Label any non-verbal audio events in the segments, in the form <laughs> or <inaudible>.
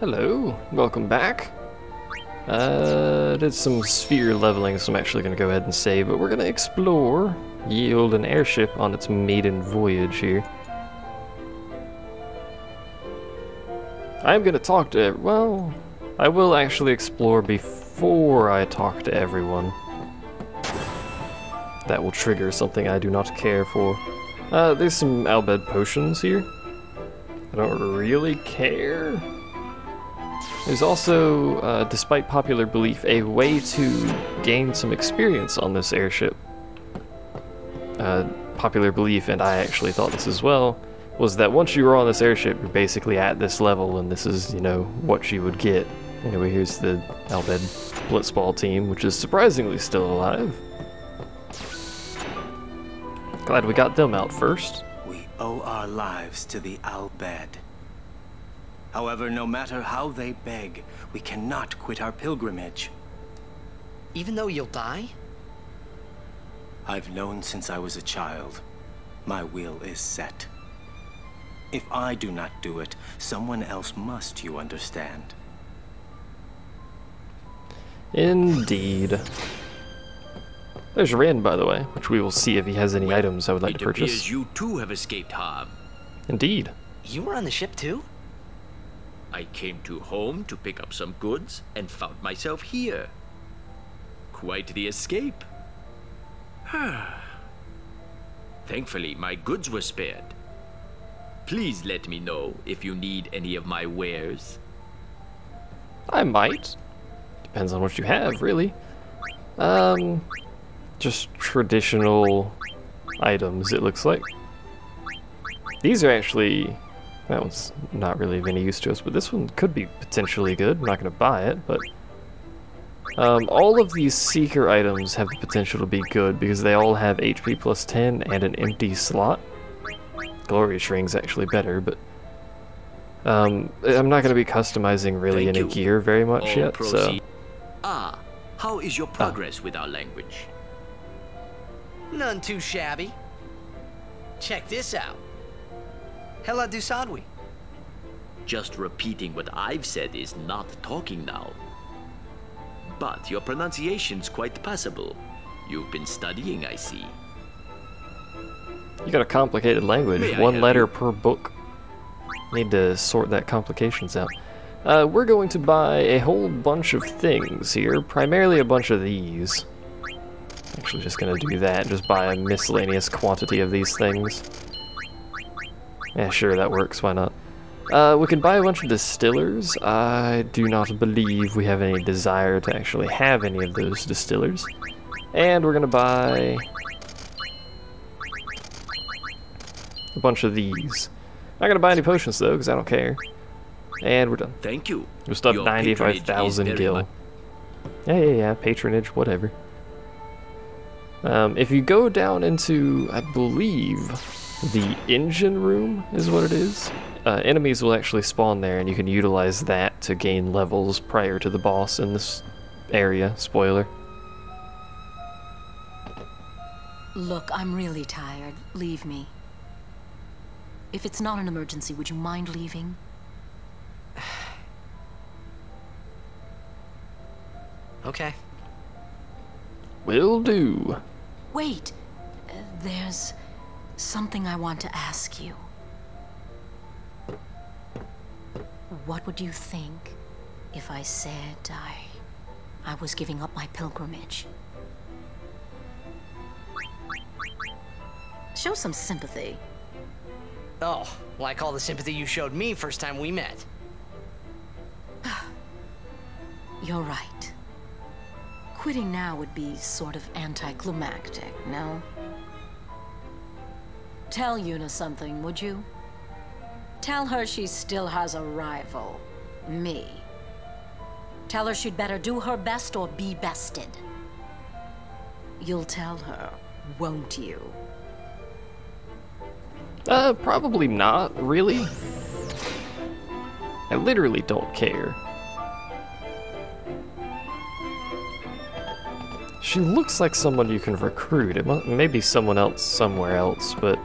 Hello, welcome back. Uh, did some sphere leveling, so I'm actually going to go ahead and save, but we're going to explore Yield an airship on its maiden voyage here. I'm going to talk to, well, I will actually explore before I talk to everyone. That will trigger something I do not care for. Uh, there's some Al Bhed potions here. I don't really care. There's also, uh, despite popular belief, a way to gain some experience on this airship. Uh, popular belief, and I actually thought this as well, was that once you were on this airship, you're basically at this level, and this is, you know, what you would get. Anyway, here's the Al Bhed Blitzball team, which is surprisingly still alive. Glad we got them out first. We owe our lives to the Al Bhed. However, no matter how they beg, we cannot quit our pilgrimage. Even though you'll die? I've known since I was a child. My will is set. If I do not do it, someone else must, you understand. Indeed. There's Rin, by the way, which we will see if he has any items I would like it to purchase. appears you too have escaped Hob. Indeed. You were on the ship too? I came to home to pick up some goods and found myself here. Quite the escape. <sighs> Thankfully, my goods were spared. Please let me know if you need any of my wares. I might. Depends on what you have, really. Um, just traditional items, it looks like. These are actually... That one's not really of any use to us, but this one could be potentially good. I'm not going to buy it, but... Um, all of these Seeker items have the potential to be good because they all have HP plus 10 and an empty slot. Glorious Ring's actually better, but... Um, I'm not going to be customizing really Thank any you. gear very much All yet, so... Ah, how is your progress with our language? None too shabby. Check this out. Hela du Sadwi. Just repeating what I've said is not talking now. But your pronunciation's quite passable. You've been studying, I see. You got a complicated language. May One letter you? per book. Need to sort that complications out. Uh, we're going to buy a whole bunch of things here. Primarily a bunch of these. Actually, just gonna do that. Just buy a miscellaneous quantity of these things. Yeah, sure, that works. Why not? Uh, we can buy a bunch of distillers. I do not believe we have any desire to actually have any of those distillers. And we're gonna buy a bunch of these. Not gonna buy any potions though, because I don't care. And we're done. Thank you. We're still Your at 95,000 patronage gil. Yeah, yeah, yeah, patronage, whatever. Um, if you go down into, I believe, the engine room is what it is, uh, enemies will actually spawn there and you can utilize that to gain levels prior to the boss in this area. Spoiler. Look, I'm really tired. Leave me. If it's not an emergency, would you mind leaving? <sighs> Okay. Will do. Wait. Uh, there's something I want to ask you. What would you think if I said I I was giving up my pilgrimage? Show some sympathy. Oh, like all the sympathy you showed me first time we met. <sighs> You're right. Quitting now would be sort of anticlimactic, no? Tell Yuna something, would you? Tell her she still has a rival. Me. Tell her she'd better do her best or be bested. You'll tell her, won't you? Uh, probably not, really. I literally don't care. She looks like someone you can recruit. It mu- may be someone else somewhere else, but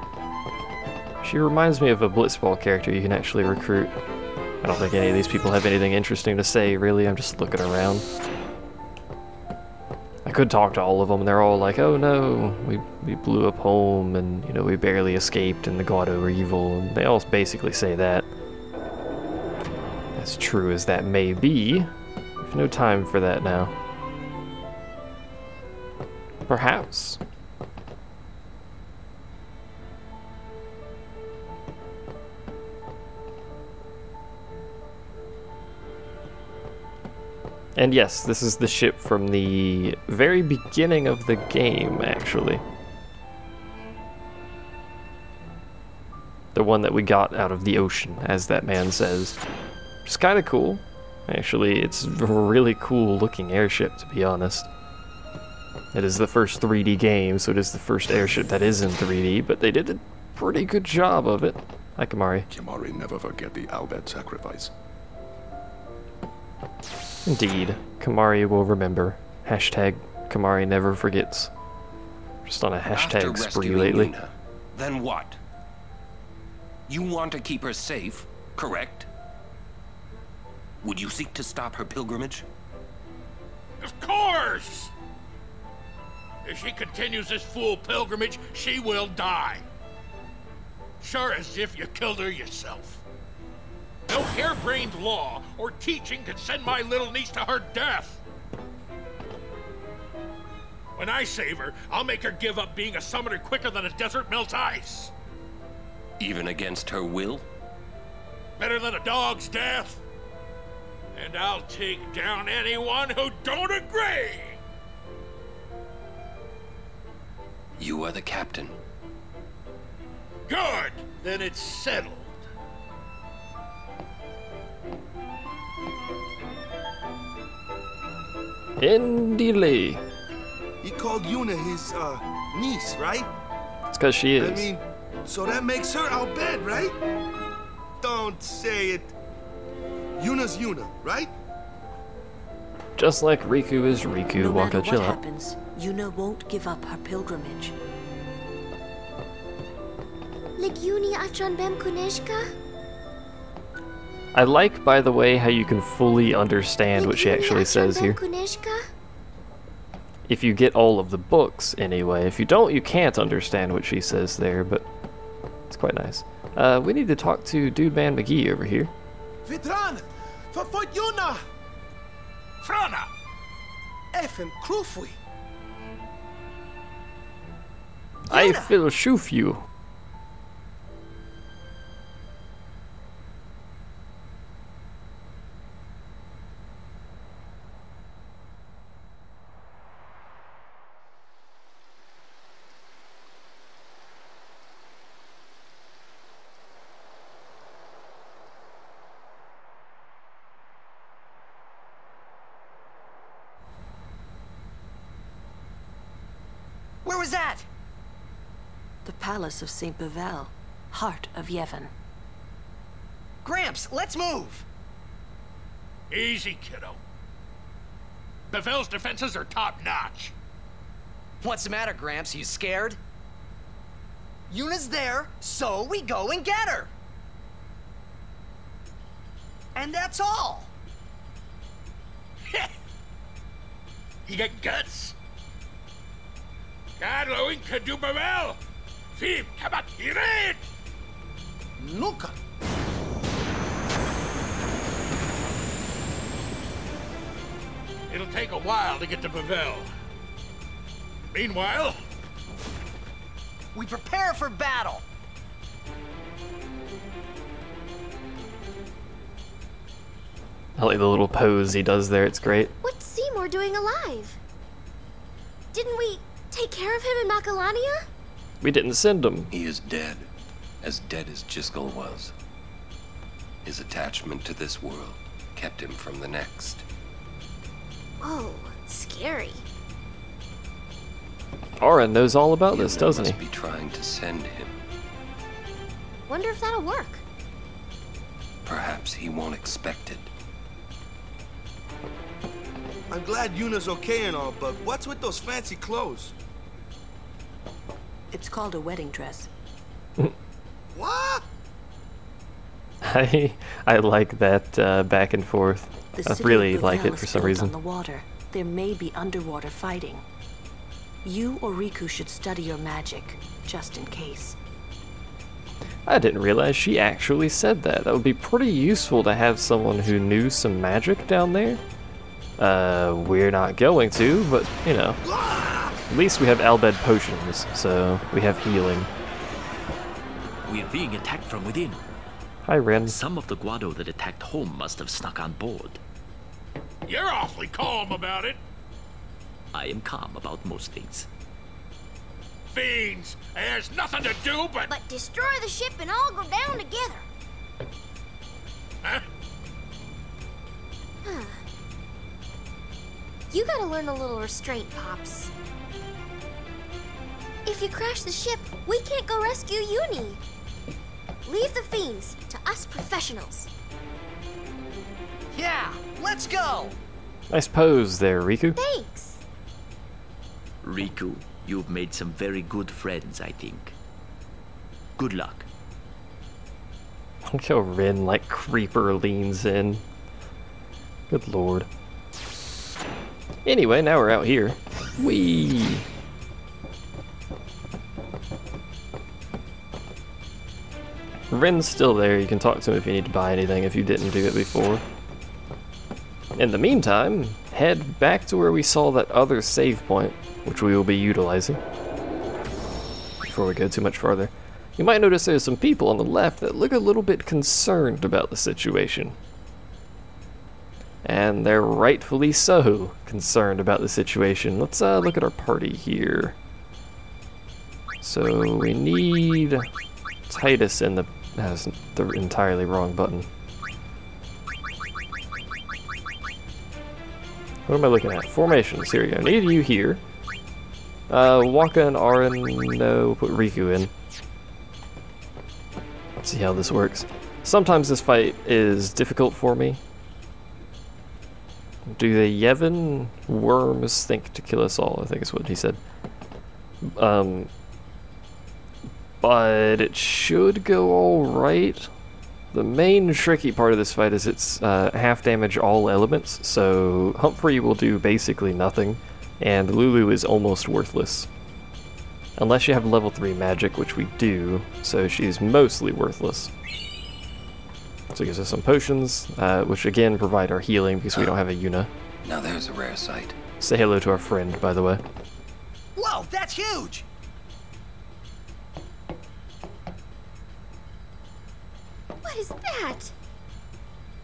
she reminds me of a Blitzball character you can actually recruit. I don't think any of these people have anything interesting to say, really. I'm just looking around. I could talk to all of them, and they're all like, oh no, we, we blew up home, and, you know, we barely escaped, and the Guado are evil, and they all basically say that. As true as that may be, I've no time for that now. Perhaps. And yes, this is the ship from the very beginning of the game, actually. The one that we got out of the ocean, as that man says. It's kind of cool. Actually, it's a really cool looking airship, to be honest. It is the first 3D game, so it is the first airship that is in 3D, but they did a pretty good job of it. Hi. Kimahri never forget the Al Bhed sacrifice. Indeed, Kimahri will remember. Hashtag Kimahri never forgets. Just on a hashtag After spree lately. Yuna, then what? You want to keep her safe, correct? Would you seek to stop her pilgrimage? Of course! If she continues this fool pilgrimage, she will die. Sure as if you killed her yourself. No harebrained law or teaching can send my little niece to her death. When I save her, I'll make her give up being a summoner quicker than a desert melts ice. Even against her will? Better than a dog's death. And I'll take down anyone who don't agree. You are the captain. Good. Then it's settled. Indeedly. He called Yuna his, uh, niece, right? It's because she is. I mean, so that makes her Al Bhed, right? Don't say it. Yuna's Yuna, right? Just like Rikku is Rikku, No Wakka matter what happens, Yuna won't give up her pilgrimage. Like Legiuni atron bem kuneshka? I like, by the way, how you can fully understand what she actually says here. Kuneshka? If you get all of the books, anyway. If you don't, you can't understand what she says there, but it's quite nice. Uh, we need to talk to Dude Man McGee over here. Vitran! Verfolgt Yuna! Frana! Effen Krufwi! I will shoot you. Where was that? The palace of St. Bevelle, heart of Yevon. Gramps, let's move. Easy, kiddo. Bevelle's defenses are top notch. What's the matter, Gramps? You scared? Yuna's there, so we go and get her. And that's all. <laughs> You got guts? God, Carlo Inca do Bevelle! Fib Kabatired! Nuka! It'll take a while to get to Bevelle. Meanwhile, We prepare for battle. I like the little pose he does there, it's great. What's Seymour doing alive? Didn't we take care of him in Macalania? We didn't send him. He is dead, as dead as Jyscal was. His attachment to this world kept him from the next. Whoa, scary. Aura knows all about this, doesn't must he? be trying to send him. Wonder if that'll work. Perhaps he won't expect it. I'm glad Yuna's okay and all, but what's with those fancy clothes? It's called a wedding dress. <laughs> What? I I like that uh, back and forth. The I really like it for is some built reason. On the water, there may be underwater fighting. You or Rikku should study your magic, just in case. I didn't realize she actually said that. That would be pretty useful to have someone who knew some magic down there. Uh, we're not going to, but you know, <laughs> at least we have Al Bhed potions, so we have healing. We're being attacked from within. Hi, Ren. Some of the Guado that attacked home must have snuck on board. You're awfully calm about it. I am calm about most things. Fiends! There's nothing to do but... But destroy the ship and all go down together. Huh? You gotta learn a little restraint, Pops. If you crash the ship, we can't go rescue Uni. Leave the fiends to us professionals. Yeah, let's go! Nice pose there, Rikku. Thanks. Rikku, you've made some very good friends, I think. Good luck. Look how Ren, like, creeper leans in. Good lord. Anyway, now we're out here. Whee! Ren's still there. You can talk to him if you need to buy anything if you didn't do it before. In the meantime, head back to where we saw that other save point, which we will be utilizing. Before we go too much farther. You might notice there's some people on the left that look a little bit concerned about the situation. And they're rightfully so concerned about the situation. Let's uh, look at our party here. So we need Tidus in the... That's the entirely wrong button. What am I looking at? Formations. Here we go. Need you here. Uh, Wakka and Auron, no, put Rikku in. Let's see how this works. Sometimes this fight is difficult for me. Do the Yevon worms think to kill us all? I think is what he said. Um, but it should go alright. The main tricky part of this fight is it's uh, half damage all elements, so Humphrey will do basically nothing, and Lulu is almost worthless. Unless you have level 3 magic, which we do, so she's mostly worthless. So it gives us some potions, uh, which again provide our healing because we don't have a Yuna. Now there's a rare sight. Say hello to our friend, by the way. Whoa, that's huge! What is that?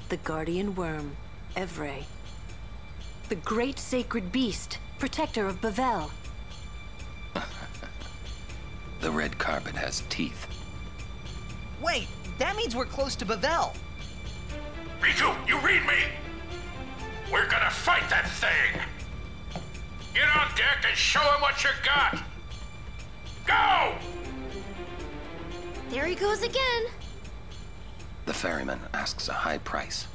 The guardian worm, Evrae. The great sacred beast, protector of Bevelle. <laughs> The red carpet has teeth. Wait, that means we're close to Bevelle. Rikku, you read me! We're gonna fight that thing! Get on deck and show him what you got! Go! There he goes again. The ferryman asks a high price.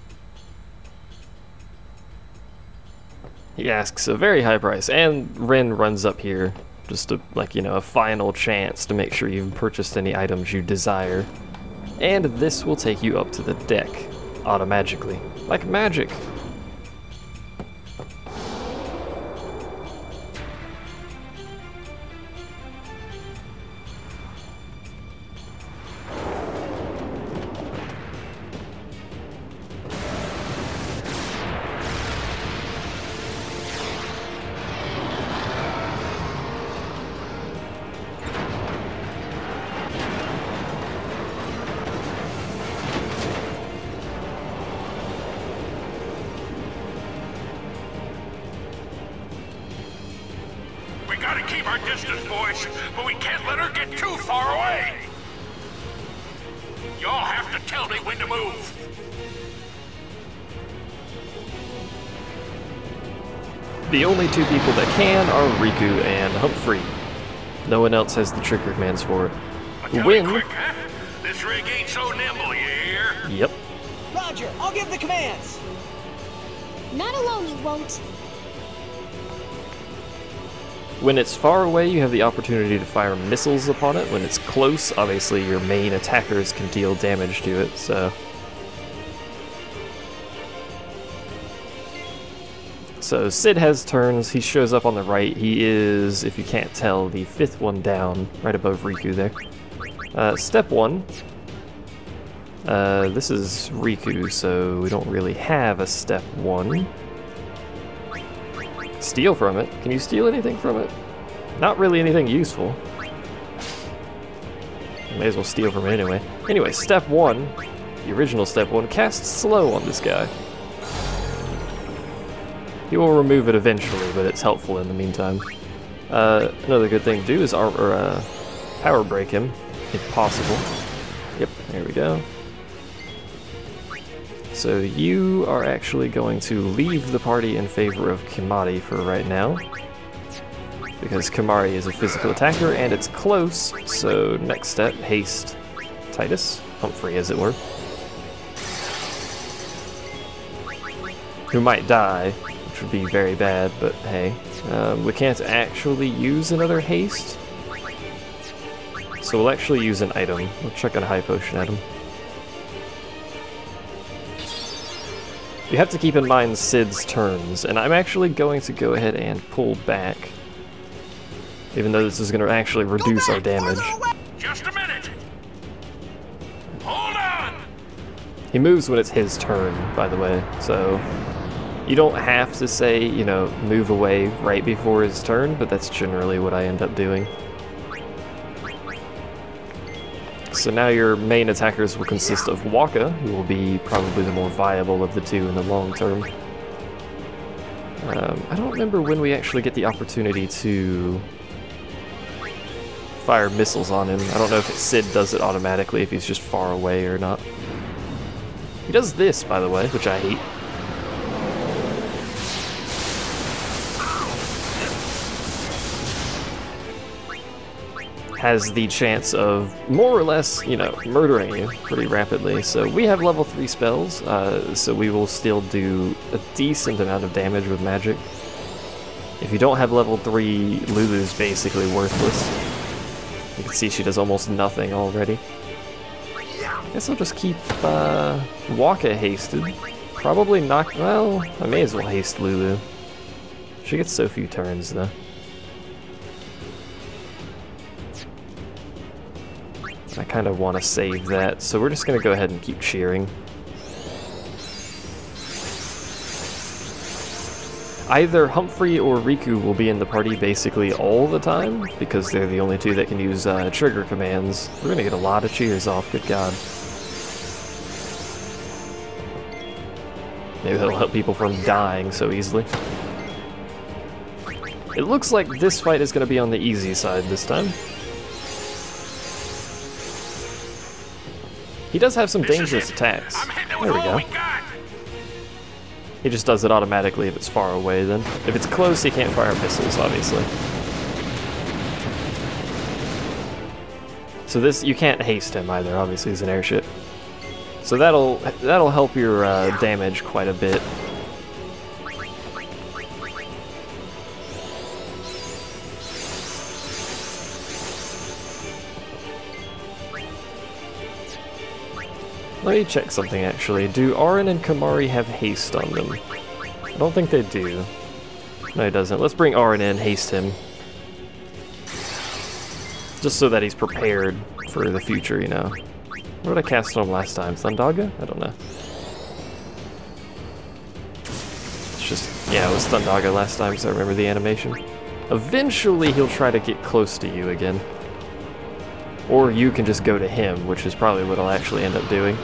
He asks a very high price, and Ren runs up here just to, like, you know, a final chance to make sure you've purchased any items you desire. And this will take you up to the deck, automatically, like magic. The only two people that can are Rikku and Humphrey. No one else has the trigger commands for it. Win. quick, huh? This rig ain't so nimble, you hear? Yep. Roger, I'll give the commands. Not alone, you won't. When it's far away, you have the opportunity to fire missiles upon it. When it's close, obviously your main attackers can deal damage to it, so So Cid has turns. He shows up on the right. He is, if you can't tell, the fifth one down, right above Rikku there. Uh, step one. Uh, this is Rikku, so we don't really have a step one. Steal from it. Can you steal anything from it? Not really anything useful. May as well steal from it anyway. Anyway, step one, the original step one, cast slow on this guy. He will remove it eventually, but it's helpful in the meantime. Uh, another good thing to do is or, uh, power break him, if possible. Yep, there we go. So you are actually going to leave the party in favor of Kimahri for right now. Because Kimahri is a physical attacker and it's close, so next step, haste Tidus, Humphrey as it were. Who might die, which would be very bad, but hey. Um, we can't actually use another haste. So we'll actually use an item. We'll check out a high potion item. You have to keep in mind Cid's turns, and I'm actually going to go ahead and pull back. Even though this is going to actually reduce our damage. Just a minute. Hold on. He moves when it's his turn, by the way, so you don't have to say, you know, move away right before his turn, but that's generally what I end up doing. So now your main attackers will consist of Wakka, who will be probably the more viable of the two in the long term. Um, I don't remember when we actually get the opportunity to fire missiles on him. I don't know if Cid does it automatically, if he's just far away or not. He does this, by the way, which I hate. Has the chance of more or less, you know, murdering you pretty rapidly. So we have level 3 spells, uh, so we will still do a decent amount of damage with magic. If you don't have level 3, Lulu's basically worthless. You can see she does almost nothing already. I Guess I'll just keep uh, Wakka hasted. Probably not, well, I may as well haste Lulu. She gets so few turns though. Kind of want to save that, so we're just going to go ahead and keep cheering. Either Humphrey or Rikku will be in the party basically all the time, because they're the only two that can use uh, trigger commands. We're going to get a lot of cheers off, good god. Maybe that'll help people from dying so easily. It looks like this fight is going to be on the easy side this time. He does have some dangerous attacks. There we go. He just does it automatically if it's far away then. If it's close, he can't fire missiles, obviously. So this, you can't haste him either, obviously he's an airship. So that'll that'll help your uh, damage quite a bit. Let me check something actually. Do Auron and Kimahri have haste on them? I don't think they do. No, he doesn't. Let's bring Auron in, haste him. Just so that he's prepared for the future, you know. What did I cast on him last time? Thundaga? I don't know. It's just, yeah, it was Thundaga last time, so I remember the animation. Eventually he'll try to get close to you again. Or you can just go to him, which is probably what I'll actually end up doing.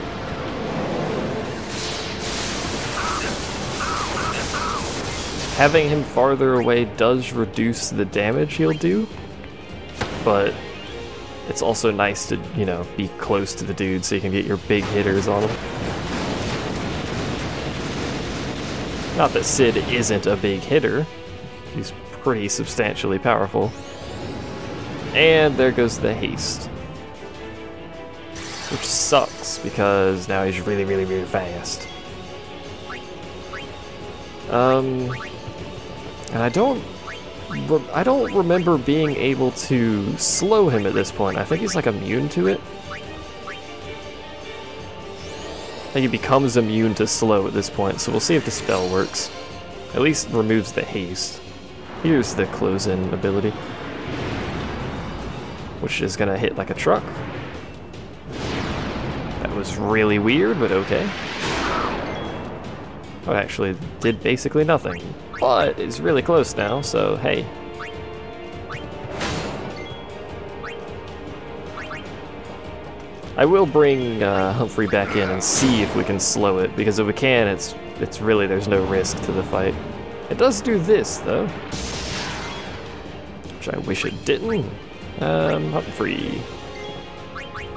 Having him farther away does reduce the damage he'll do, but it's also nice to, you know, be close to the dude so you can get your big hitters on him. Not that Cid isn't a big hitter, he's pretty substantially powerful. And there goes the haste. Which sucks, because now he's really, really, really fast. Um, and I don't, I don't remember being able to slow him at this point. I think he's like immune to it. I think he becomes immune to slow at this point, so we'll see if the spell works. At least removes the haste. Here's the close-in ability. Which is gonna hit like a truck. That was really weird, but okay. Oh, actually did basically nothing. But it's really close now, so hey. I will bring uh, Humphrey back in and see if we can slow it, because if we can, it's it's really, there's no risk to the fight. It does do this, though. Which I wish it didn't. Um, Humphrey.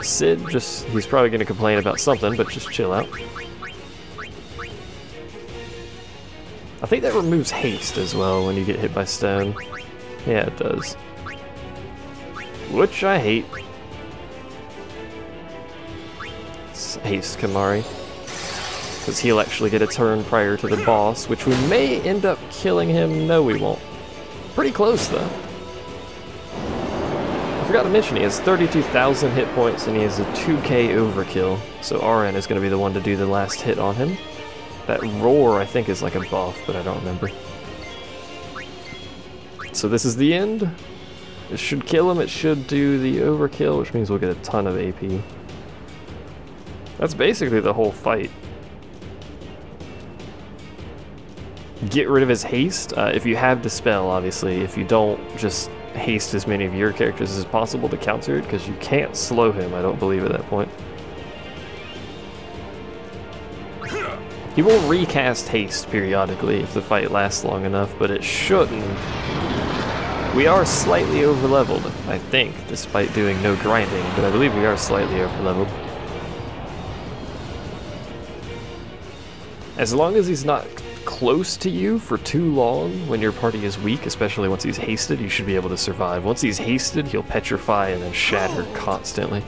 Cid, just, he's probably to complain about something, but just chill out. I think that removes haste as well when you get hit by stone. Yeah, it does. Which I hate. It's haste Kimahri. because he'll actually get a turn prior to the boss, which we may end up killing him. No, we won't. Pretty close, though. I forgot to mention, he has 32,000 hit points and he has a 2k overkill, so Auron is going to be the one to do the last hit on him. That roar, I think, is like a buff, but I don't remember. So this is the end. It should kill him, it should do the overkill, which means we'll get a ton of AP. That's basically the whole fight. get rid of his haste. Uh, if you have Dispel, obviously. If you don't, just haste as many of your characters as possible to counter it, because you can't slow him, I don't believe, at that point. He will recast haste periodically if the fight lasts long enough, but it shouldn't. We are slightly overleveled, I think, despite doing no grinding, but I believe we are slightly overleveled. As long as he's not close to you for too long when your party is weak, especially once he's hasted, you should be able to survive. Once he's hasted, he'll petrify and then shatter constantly.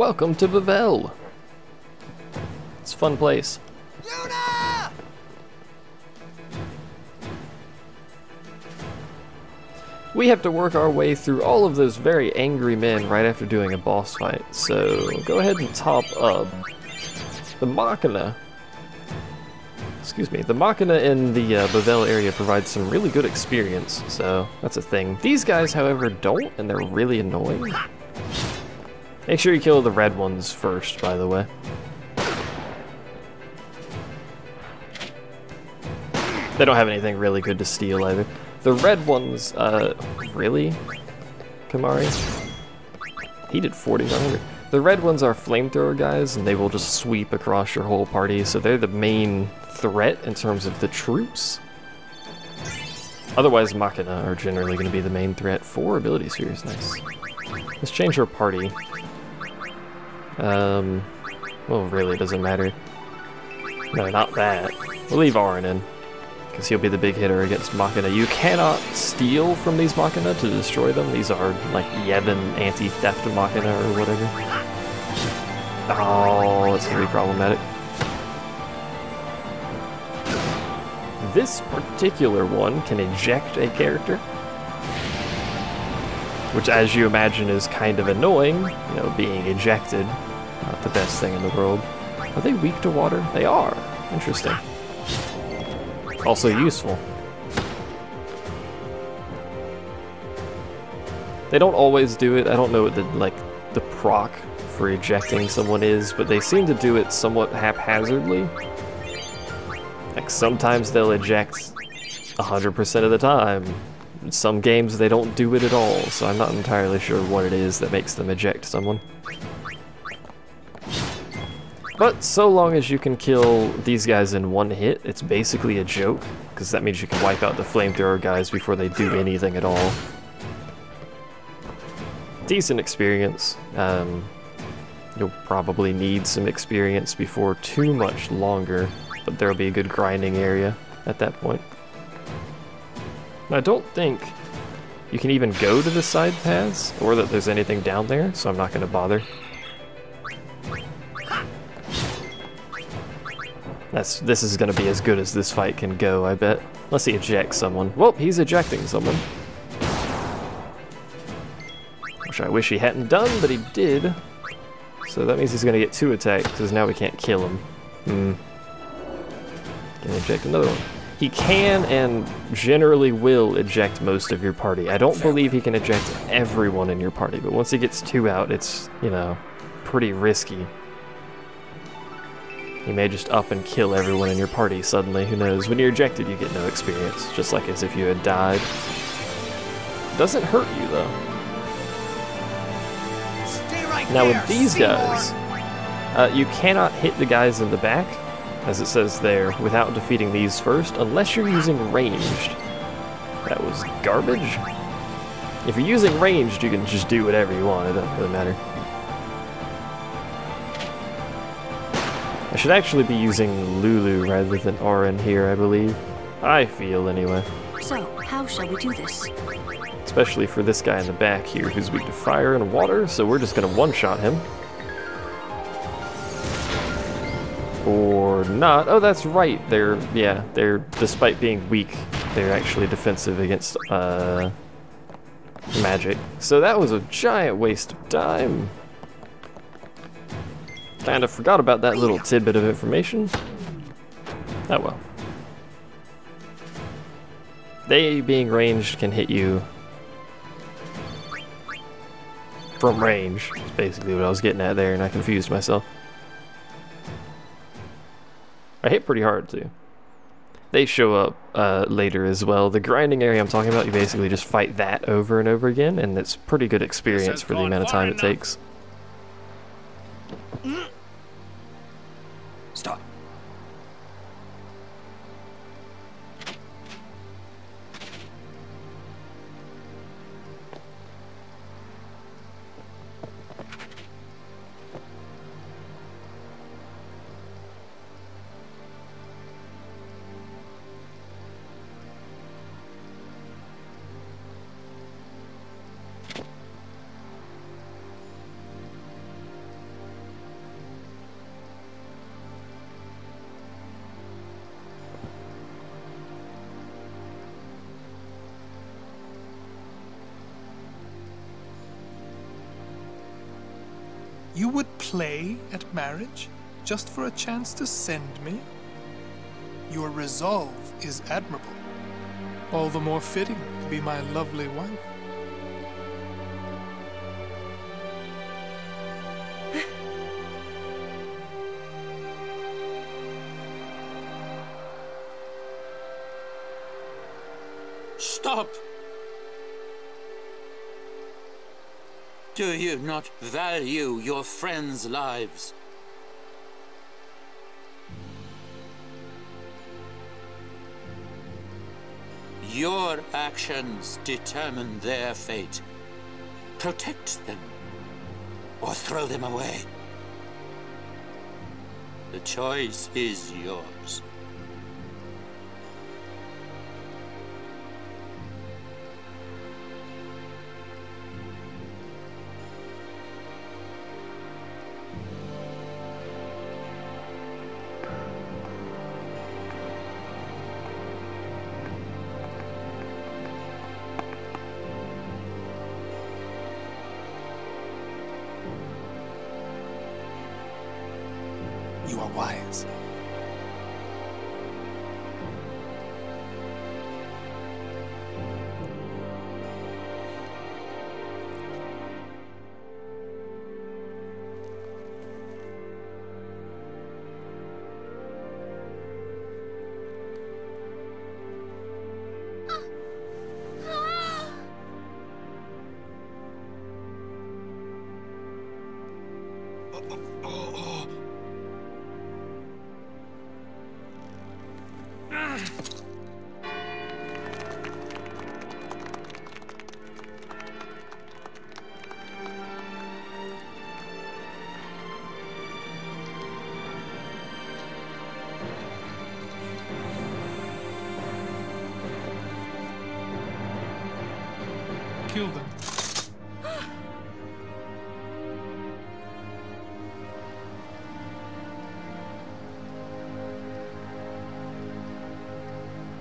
Welcome to Bevelle. It's a fun place. We have to work our way through all of those very angry men right after doing a boss fight, so go ahead and top up. The Machina, excuse me, the Machina in the uh, Bevelle area provides some really good experience, so that's a thing. These guys, however, don't, and they're really annoying. Make sure you kill the red ones first, by the way. They don't have anything really good to steal either. The red ones, uh, really? Kimahri? He did 4,900. The red ones are flamethrower guys, and they will just sweep across your whole party, so they're the main threat in terms of the troops. Otherwise, Machina are generally going to be the main threat. Four ability spheres, nice. Let's change our party. Um, well, really, it doesn't matter. No, not that. We'll leave Auron in because he'll be the big hitter against Machina. You cannot steal from these Machina to destroy them. These are like Yevon anti-theft Machina or whatever. Oh, it's gonna be problematic. This particular one can eject a character, which as you imagine is kind of annoying, you know, being ejected. Not the best thing in the world. Are they weak to water? They are. Interesting also useful. They don't always do it. I don't know what the like the proc for ejecting someone is, but they seem to do it somewhat haphazardly. Like sometimes they'll eject 100% of the time. Some games they don't do it at all, so I'm not entirely sure what it is that makes them eject someone. But so long as you can kill these guys in one hit, it's basically a joke, because that means you can wipe out the flamethrower guys before they do anything at all. Decent experience. Um, you'll probably need some experience before too much longer, but there'll be a good grinding area at that point. I don't think you can even go to the side paths, or that there's anything down there, so I'm not going to bother. That's This is going to be as good as this fight can go, I bet. Unless he ejects someone. Well, he's ejecting someone. Which I wish he hadn't done, but he did. So that means he's going to get two attacks, because now we can't kill him. Hmm. Can eject another one. He can and generally will eject most of your party. I don't believe he can eject everyone in your party, but once he gets two out, it's, you know, pretty risky. He may just up and kill everyone in your party suddenly, who knows. When you're ejected, you get no experience, just like as if you had died. Doesn't hurt you, though. Right now there, with these Seymour. guys, uh, you cannot hit the guys in the back, as it says there, without defeating these first, unless you're using ranged. That was garbage. If you're using ranged, you can just do whatever you want, it doesn't really matter. I should actually be using Lulu rather than Auron here, I believe. I feel, anyway. So, how shall we do this? Especially for this guy in the back here who's weak to fire and water, so we're just gonna one-shot him. Or not. Oh, that's right. They're, yeah, they're, despite being weak, they're actually defensive against, uh, magic. So that was a giant waste of time. Kinda forgot about that little tidbit of information. Oh well. They, being ranged, can hit you from range. Is basically what I was getting at there, and I confused myself. I hit pretty hard, too. They show up uh, later as well. The grinding area I'm talking about, you basically just fight that over and over again, and it's pretty good experience for the amount of time it takes. Would play at marriage just for a chance to send me? Your resolve is admirable. All the more fitting to be my lovely wife. Do you not value your friends' lives? Your actions determine their fate. Protect them, or throw them away. The choice is yours. Kill them.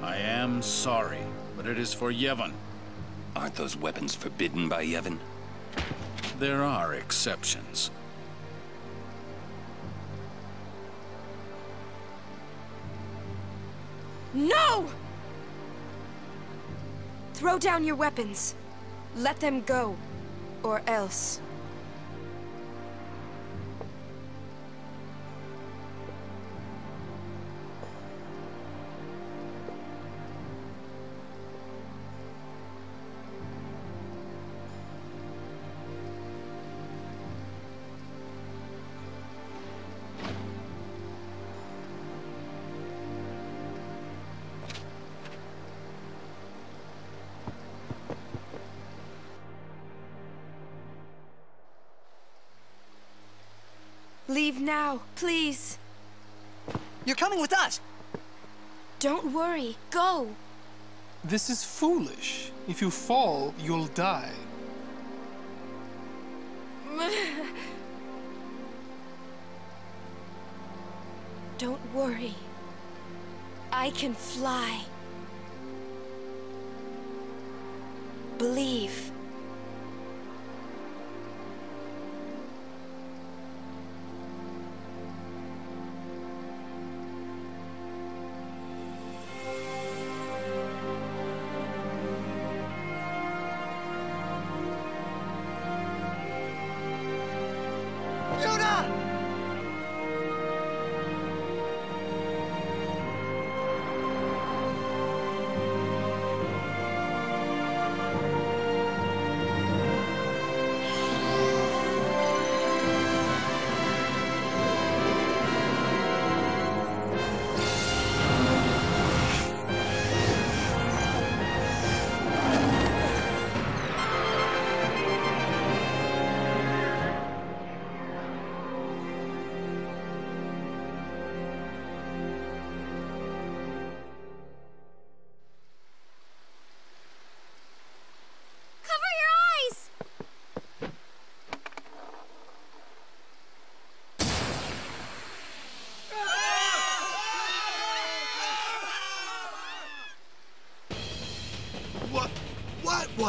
I am sorry, but it is for Yevon. Aren't those weapons forbidden by Yevon? There are exceptions. No! Throw down your weapons. Let them go. Or else. Leave now, please. You're coming with us. Don't worry. Go. This is foolish. If you fall, you'll die. <laughs> Don't worry. I can fly. Believe.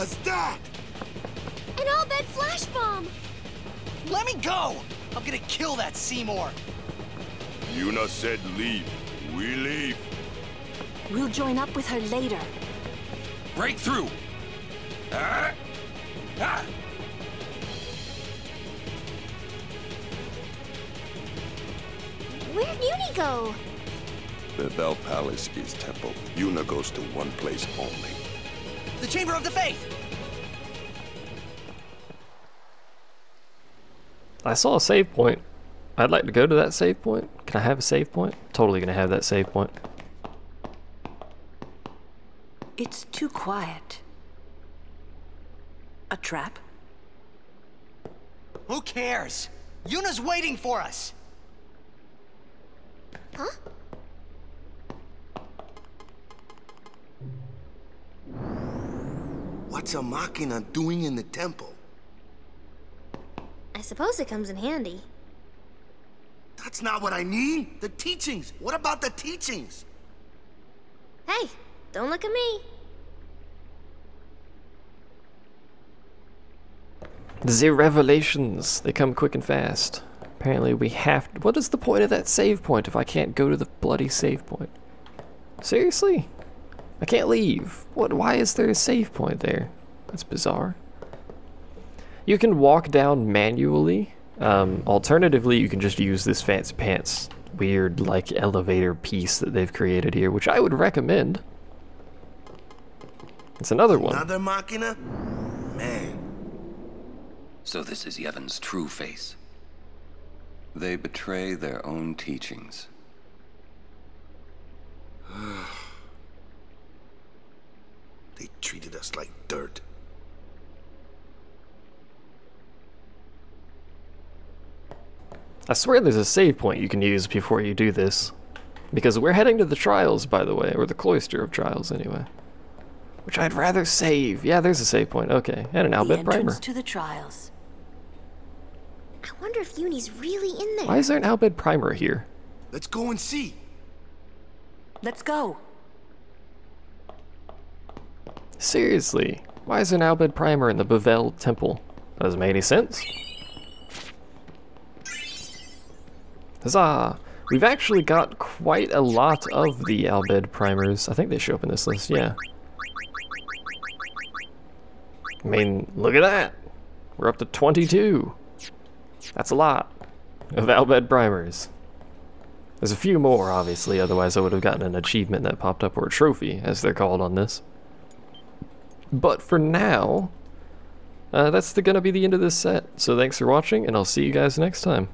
Was that? An Al Bhed flash bomb! Let me go! I'm gonna kill that Seymour. Yuna said leave. We leave. We'll join up with her later. Breakthrough! Ah! Ah! Where'd Yuna go? The Bevelle Palace is temple. Yuna goes to one place only. The Chamber of the Fayth! I saw a save point. I'd like to go to that save point. Can I have a save point? Totally gonna have that save point. It's too quiet. A trap? Who cares? Yuna's waiting for us! Huh? What's a Machina doing in the temple? I suppose it comes in handy. That's not what I mean. The teachings. What about the teachings? Hey, don't look at me. The revelations, they come quick and fast. Apparently we have to, what is the point of that save point if I can't go to the bloody save point? Seriously? I can't leave. What why is there a save point there? That's bizarre. You can walk down manually. Um, alternatively, you can just use this fancy pants weird like elevator piece that they've created here, which I would recommend. It's another one. Another Machina? Man. So this is Yevon's true face. They betray their own teachings. <sighs> they treated us like dirt. I swear there's a save point you can use before you do this. Because we're heading to the trials, by the way, or the cloister of trials, anyway. Which I'd rather save. Yeah, there's a save point. Okay, and an the Al Bhed entrance primer. to the trials. I wonder if Yuna's really in there. Why is there an Al Bhed primer here? Let's go and see. Let's go. Seriously, why is an Al Bhed primer in the Bevelle temple? Doesn't make any sense. Huzzah! We've actually got quite a lot of the Al Bhed primers. I think they show up in this list, yeah. I mean, look at that! We're up to 22. That's a lot of Al Bhed primers. There's a few more, obviously, otherwise I would have gotten an achievement that popped up, or a trophy, as they're called on this. But for now, uh, that's the, gonna be the end of this set. So thanks for watching, and I'll see you guys next time.